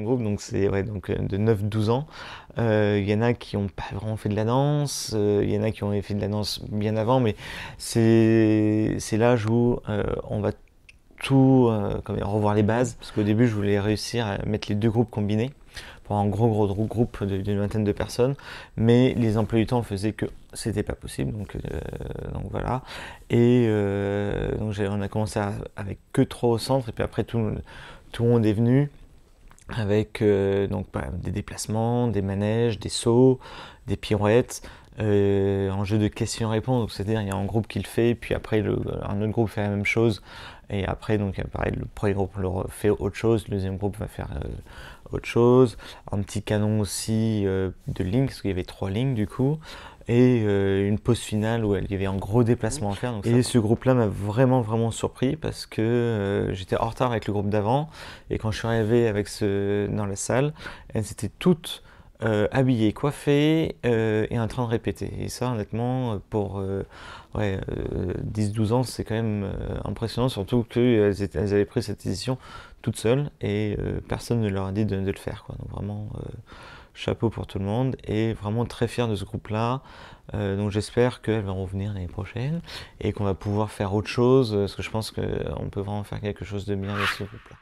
groupe, donc c'est ouais, donc euh, de 9-12 ans. Euh, Il y en a qui n'ont pas vraiment fait de la danse, euh, il y en a qui ont fait de la danse bien avant, mais c'est l'âge où on va tout comme revoir les bases. Parce qu'au début, je voulais réussir à mettre les deux groupes combinés pour un gros gros, gros groupe d'une vingtaine de personnes, mais les emplois du temps faisaient que c'était pas possible, donc, donc voilà. Et donc on a commencé avec que trois au centre, et puis après tout, tout le monde est venu avec euh, donc bah, des déplacements, des manèges, des sauts, des pirouettes, euh, un jeu de questions-réponses, c'est-à-dire il y a un groupe qui le fait, puis après le- un autre groupe fait la même chose, et après donc pareil, le premier groupe le re- fait autre chose, le deuxième groupe va faire euh, autre chose, un petit canon aussi euh, de lignes, parce qu'il y avait trois lignes du coup, et euh, une pause finale où il y avait un gros déplacement à faire. Donc et ce groupe-là m'a vraiment vraiment surpris parce que j'étais en retard avec le groupe d'avant, et quand je suis arrivé avec ce dans la salle, elles étaient toutes euh, habillées, coiffées euh, et en train de répéter. Et ça, honnêtement, pour euh, euh, 10-12 ans, c'est quand même euh, impressionnant, surtout qu'elles elles avaient pris cette décision toutes seules et euh, personne ne leur a dit de, le faire. Quoi. Donc vraiment, euh, chapeau pour tout le monde et vraiment très fier de ce groupe-là. Euh, donc j'espère qu'elles vont revenir l'année prochaine et qu'on va pouvoir faire autre chose, parce que je pense qu'on peut vraiment faire quelque chose de bien avec ce groupe-là.